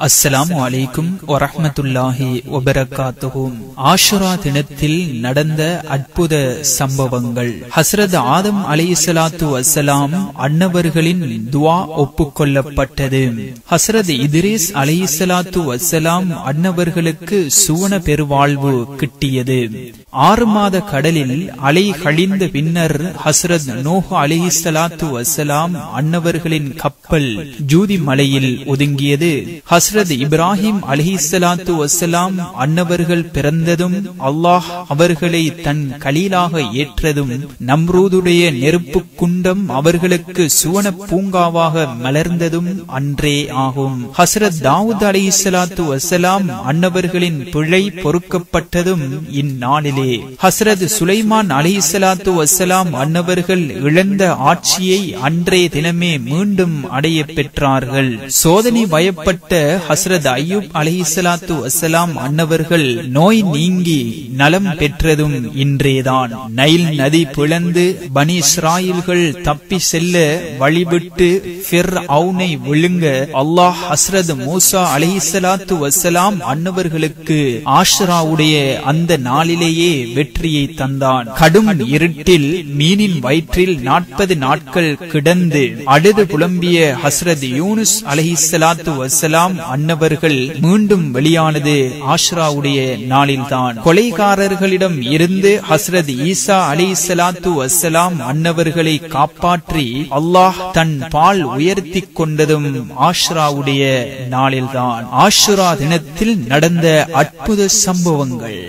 அஸ்ஸலாமு அலைக்கும் வரஹமத்துல்லாஹி வபரகாத்துஹு. ஆஷுரா தினத்தில் நடந்த அற்புத சம்பவங்கள். ஹசரத் ஆதம் அலை சலாத்து வசலாம் அன்னவர்களின் துவா ஒப்புக்கொள்ளப்பட்டது. ஹசரத் இதிரேஸ் அலை சலாத்து வசலாம் அன்னவர்களுக்கு சுவன பெருவாழ்வு கிட்டியது. ஆறு மாத கடலில் அலை கழிந்த பின்னர் ஹசரத் நோஹ் அலிஹிஸ்ஸலாத்து வசலாம் அன்னவர்களின் கப்பல் ஜூதி மலையில் ஒதுங்கியது. ஹசரத் ஹஸ்ரத் இப்ராஹிம் அலிஹிஸ்ஸலாத்து வசலாம் அன்னவர்கள் பிறந்ததும் அல்லாஹ் அவர்களை தன் கலீலாக ஏற்றதும் நம்ரூதுடைய நெருப்பு குண்டம் அவர்களுக்கு சுவன பூங்காவாக மலர்ந்ததும் அன்றே ஆகும். ஹஸ்ரத் தாவூத் அலிஹிஸ்ஸலாத்து வசலாம் அன்னவர்களின் பிழை பொறுக்கப்பட்டதும் இந்நாளிலே. ஹஸ்ரத் சுலைமான் அலிஹிஸ்ஸலாத்து வசலாம் அன்னவர்கள் இழந்த ஆட்சியை அன்றே தினமே மீண்டும் அடைய பெற்றார்கள். சோதனை பயப்பட்ட ஹஸ்ரத் அலி இஸ்லாத்து வசலாம் அன்னவர்கள் நோய் நீங்கி நலம் பெற்றதும் இன்றேதான். நைல் நதி பிளந்து பனி இஸ்ராயில்கள் தப்பி செல்ல வழிவிட்டு ஃபிர் அவுனை விழுங்க அல்லாஹ் ஹஸ்ரத் மூசா அலிஹிஸ்ஸலாத்து வசலாம் அன்னவர்களுக்கு ஆஷ்ராவுடைய அந்த நாளிலேயே வெற்றியை தந்தான். கடும் இருட்டில் மீனின் வயிற்றில் நாற்பது நாட்கள் கிடந்து அழுது புலம்பிய ஹஸ்ரத் யூனுஸ் அலஹிசலாத்து வசலாம் அன்னவர்கள் மீண்டும் வெளியானது ஆஷ்ராவுடைய நாளில்தான். கொலைகாரர்களிடம் இருந்து ஹஸ்ரத் ஈசா அலி சலாத்து வசலாம் அன்னவர்களை காப்பாற்றி அல்லாஹ் தன் பால் உயர்த்தி கொண்டதும் ஆஷ்ராவுடைய நாளில்தான். ஆஷ்ரா தினத்தில் நடந்த அற்புத சம்பவங்கள்.